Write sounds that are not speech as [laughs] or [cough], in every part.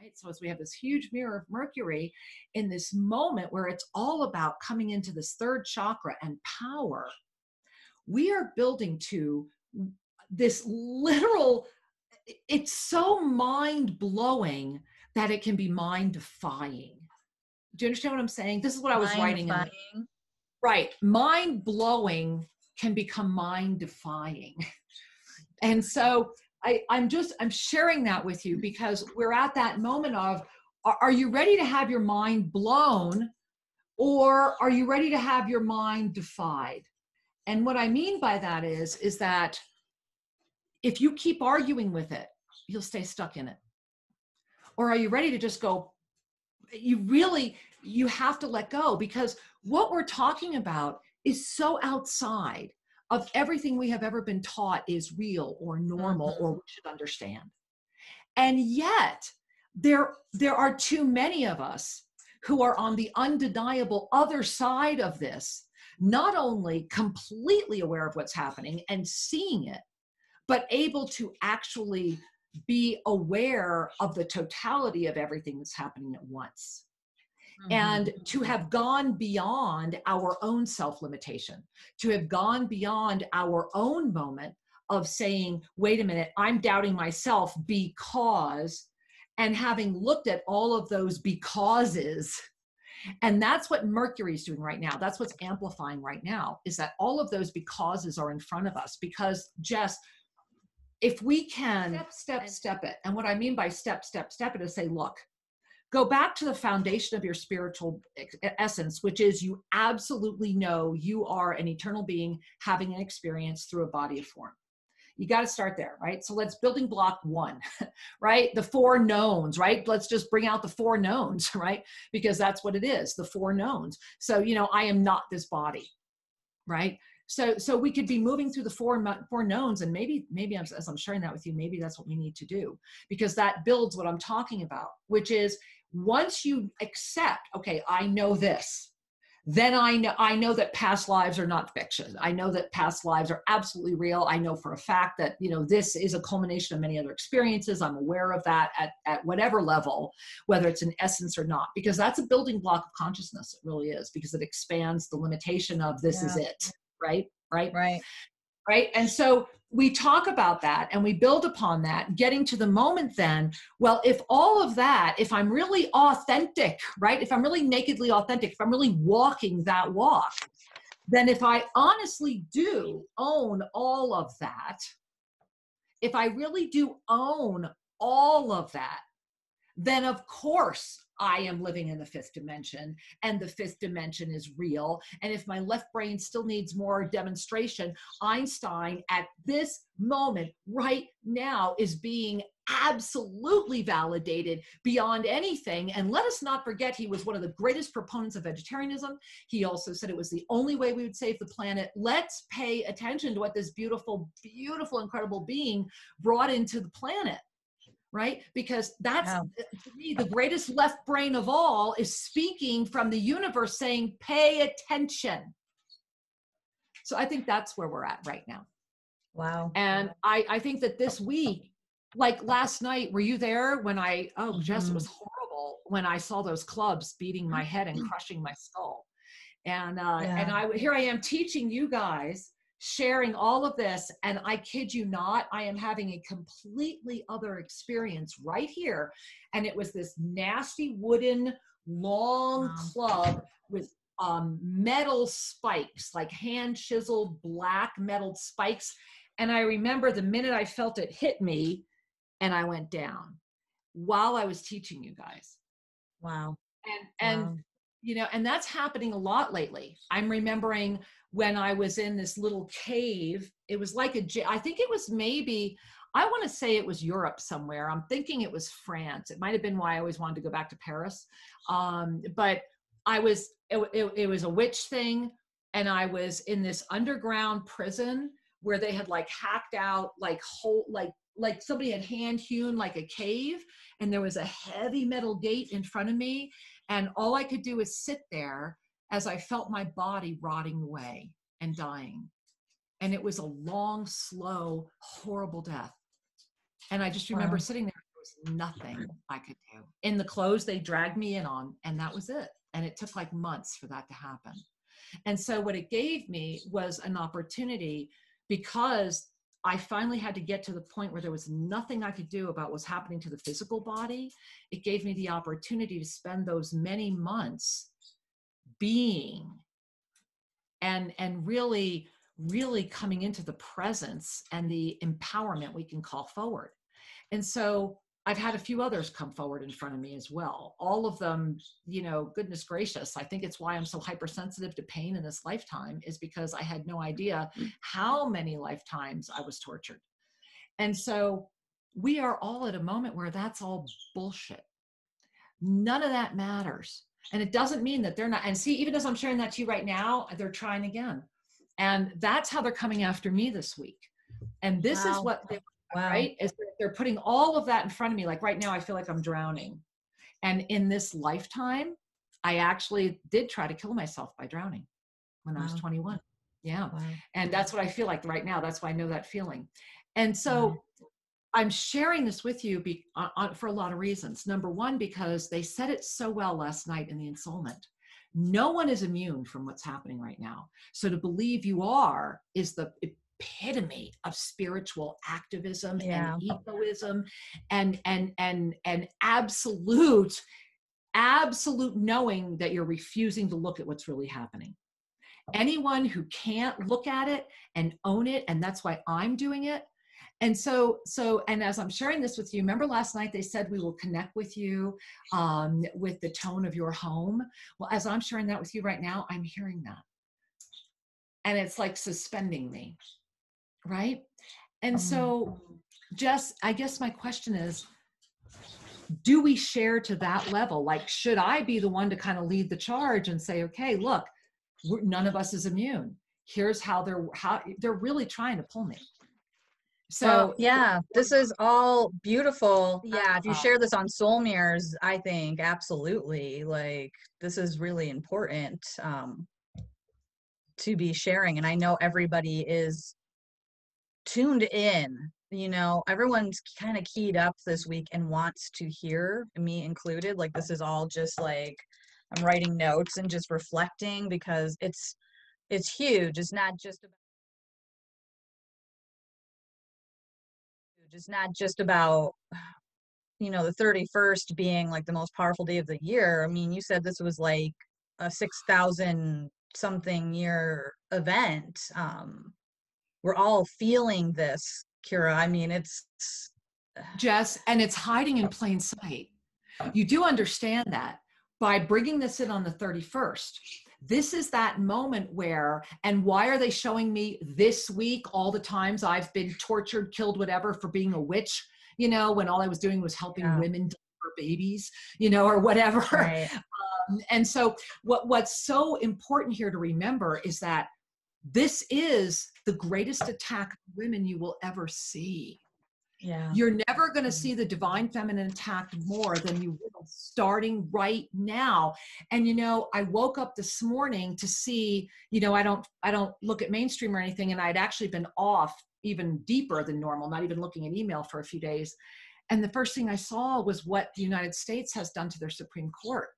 right? So as we have this huge mirror of Mercury in this moment where it's all about coming into this third chakra and power, we are building to this literal it's so mind blowing that it can be mind defying. Do you understand what I'm saying? This is what I was mind writing. In, right. Mind blowing can become mind defying. And so I, I'm just I'm sharing that with you because we're at that moment of are, are you ready to have your mind blown or are you ready to have your mind defied? And what I mean by that is is that if you keep arguing with it, you'll stay stuck in it. Or are you ready to just go you really you have to let go because what we're talking about is so outside of everything we have ever been taught is real or normal mm-hmm. or we should understand. And yet, there, there are too many of us who are on the undeniable other side of this, not only completely aware of what's happening and seeing it, but able to actually be aware of the totality of everything that's happening at once mm-hmm. and to have gone beyond our own self limitation, to have gone beyond our own moment of saying, wait a minute, I'm doubting myself because, and having looked at all of those becauses. And that's what Mercury is doing right now. That's what's amplifying right now is that all of those becauses are in front of us because just if we can step, step, step it. And what I mean by step, step, step it is say, look, go back to the foundation of your spiritual essence, which is you absolutely know you are an eternal being having an experience through a body of form. You got to start there, right? So let's building block one, [laughs] right? The four knowns, right? Let's just bring out the four knowns, [laughs] right? Because that's what it is, the four knowns. So, you know, I am not this body, right? So, so we could be moving through the four four knowns, and maybe, maybe as I'm sharing that with you, maybe that's what we need to do, because that builds what I'm talking about, which is once you accept okay i know this then i know i know that past lives are not fiction. I know that past lives are absolutely real. I know for a fact that you know this is a culmination of many other experiences. I'm aware of that at, at whatever level whether it's an essence or not because that's a building block of consciousness it really is because it expands the limitation of this yeah. is it right? Right? Right right? And so we talk about that and we build upon that getting to the moment then well if all of that if i'm really authentic right? If i'm really nakedly authentic if i'm really walking that walk then if i honestly do own all of that if i really do own all of that then of course I am living in the fifth dimension and the fifth dimension is real. And if my left brain still needs more demonstration, Einstein at this moment, right now, is being absolutely validated beyond anything. And let us not forget, he was one of the greatest proponents of vegetarianism. He also said it was the only way we would save the planet. Let's pay attention to what this beautiful, beautiful, incredible being brought into the planet right? Because that's yeah. to me the greatest left brain of all is speaking from the universe saying, pay attention. So I think that's where we're at right now. Wow. And I, I think that this week, like last night, were you there when I, oh, mm-hmm. Jess, it was horrible when I saw those clubs beating my head and crushing my skull. And, uh, yeah. and I, here I am teaching you guys sharing all of this and i kid you not i am having a completely other experience right here. And it was this nasty wooden long wow. club with um, metal spikes like hand chiseled black metal spikes. And i remember the minute i felt it hit me and i went down while i was teaching you guys. Wow. And and wow. you know and that's happening a lot lately. I'm remembering when I was in this little cave. It was like a, I think it was maybe, I want to say it was Europe somewhere. I'm thinking it was France. It might have been why I always wanted to go back to Paris. Um, but I was, it, it, it was a witch thing. And I was in this underground prison where they had like hacked out like whole, like, like somebody had hand hewn like a cave and there was a heavy metal gate in front of me and all i could do was sit there as I felt my body rotting away and dying. And it was a long, slow, horrible death. And I just remember wow. sitting there there was nothing I could do. In the clothes they dragged me in on, and that was it. And it took like months for that to happen. And so, what it gave me was an opportunity because I finally had to get to the point where there was nothing I could do about what's happening to the physical body. It gave me the opportunity to spend those many months being and and really really coming into the presence and the empowerment we can call forward. And so I've had a few others come forward in front of me as well. All of them, you know, goodness gracious, I think it's why I'm so hypersensitive to pain in this lifetime is because I had no idea how many lifetimes I was tortured. And so we are all at a moment where that's all bullshit. None of that matters. And it doesn't mean that they're not. And see, even as I'm sharing that to you right now, they're trying again. And that's how they're coming after me this week. And this wow. is what they wow. right? Is they're putting all of that in front of me. Like right now, I feel like I'm drowning. And in this lifetime, I actually did try to kill myself by drowning when wow. I was 21. Yeah. And that's what I feel like right now. That's why I know that feeling. And so I'm sharing this with you be, for a lot of reasons. Number one, because they said it so well last night in the ensoulment. No one is immune from what's happening right now. So to believe you are is the epitome of spiritual activism yeah. and egoism and and and and absolute absolute knowing that you're refusing to look at what's really happening anyone who can't look at it and own it and that's why i'm doing it and so so and as i'm sharing this with you remember last night they said we will connect with you um, with the tone of your home? Well as i'm sharing that with you right now i'm hearing that. And it's like suspending me right? And mm-hmm. so just i guess my question is do we share to that level? Like should i be the one to kind of lead the charge and say okay look none of us is immune. Here's how they're how they're really trying to pull me so well, yeah this is all beautiful. Yeah if you share this on soul mirrors i think absolutely like this is really important um to be sharing and i know everybody is tuned in you know everyone's kind of keyed up this week and wants to hear me included like this is all just like i'm writing notes and just reflecting because it's it's huge it's not just about it's not just about you know the 31st being like the most powerful day of the year. I mean you said this was like a 6000 something year event. Um we're all feeling this kira. I mean it's jess and it's hiding in plain sight. You do understand that by bringing this in on the 31st this is that moment where and why are they showing me this week all the times i've been tortured killed whatever for being a witch you know when all i was doing was helping yeah. women deliver babies you know or whatever [laughs] right. um, and so what what's so important here to remember is that this is the greatest attack on women you will ever see. Yeah. You're never going to mm-hmm. see the divine feminine attacked more than you will starting right now. And you know, I woke up this morning to see, you know, I don't I don't look at mainstream or anything and I'd actually been off even deeper than normal, not even looking at email for a few days. And the first thing I saw was what the United States has done to their Supreme Court.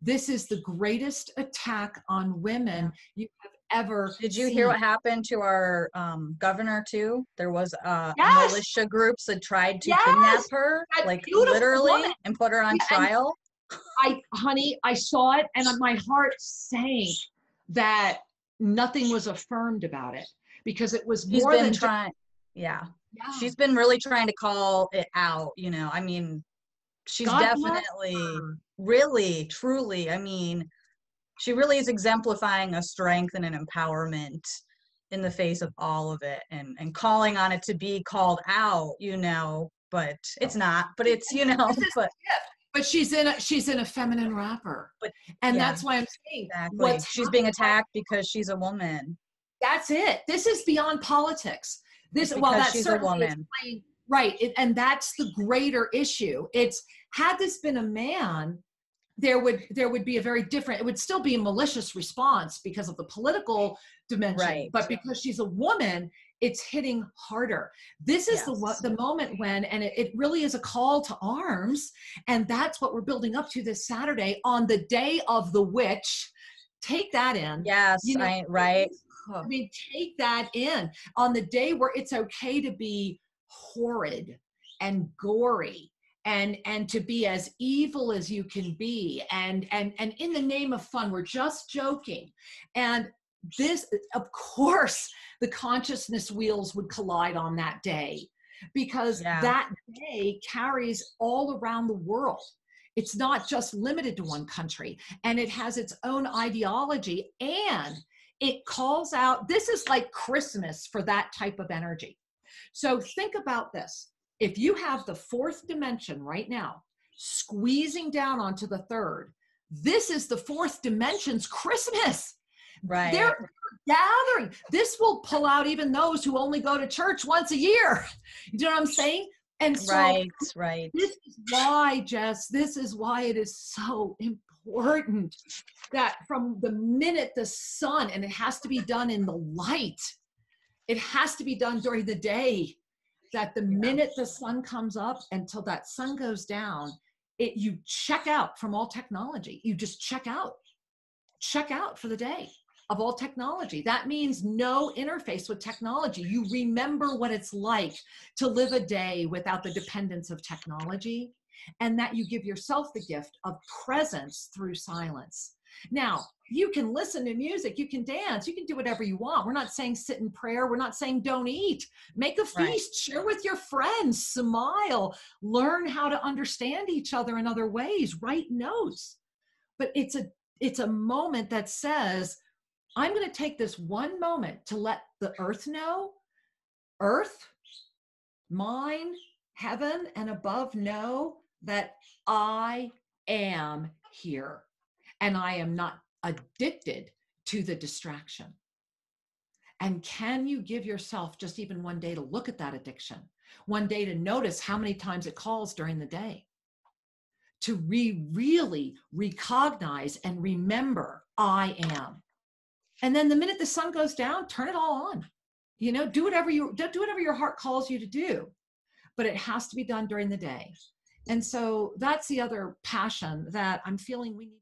This is the greatest attack on women you have ever. Did you seen. hear what happened to our um, governor too? There was uh, yes. militia groups that tried to yes. kidnap her, that like literally, woman. and put her on yeah, trial. I, honey, I saw it, and my heart sank that nothing was affirmed about it because it was She's more than trying. Yeah. yeah. she's been really trying to call it out. You know, I mean, she's God definitely, really, truly. I mean, she really is exemplifying a strength and an empowerment in the face of all of it and and calling on it to be called out you know but it's not but it's you know but but she's in a she's in a feminine wrapper. But and yeah, that's why i'm saying exactly. she's being attacked because she's a woman. That's it. This is beyond politics. This well that's she's a woman. playing, right it, and that's the greater issue. It's had this been a man there would there would be a very different it would still be a malicious response because of the political dimension right. but because she's a woman it's hitting harder. This is yes. the the moment when and it, it really is a call to arms and that's what we're building up to this saturday on the day of the witch. Take that in. Yes you know, I, right. I mean take that in. On the day where it's okay to be horrid and gory and and to be as evil as you can be. And and and in the name of fun we're just joking. And this of course the consciousness wheels would collide on that day because yeah. that day carries all around the world. It's not just limited to one country and it has its own ideology and it calls out this is like christmas for that type of energy. So think about this if you have the fourth dimension right now squeezing down onto the third, this is the fourth dimension's Christmas. Right. They're gathering. This will pull out even those who only go to church once a year. You know what I'm saying? And so right, right. This is why, Jess, this is why it is so important that from the minute the sun, and it has to be done in the light, it has to be done during the day that the minute the sun comes up until that sun goes down, it you check out from all technology. You just check out. Check out for the day of all technology. That means no interface with technology. You remember what it's like to live a day without the dependence of technology, and that you give yourself the gift of presence through silence. Now, you can listen to music, you can dance, you can do whatever you want. We're not saying sit in prayer, we're not saying don't eat. Make a feast, right. share with your friends, smile, learn how to understand each other in other ways, write notes. But it's a it's a moment that says, I'm going to take this one moment to let the earth know, earth, mine, heaven, and above know that I am here and I am not addicted to the distraction. And can you give yourself just even one day to look at that addiction, one day to notice how many times it calls during the day, to re- really recognize and remember I am. And then the minute the sun goes down, turn it all on. You know, do whatever you do whatever your heart calls you to do, but it has to be done during the day. And so that's the other passion that I'm feeling we need.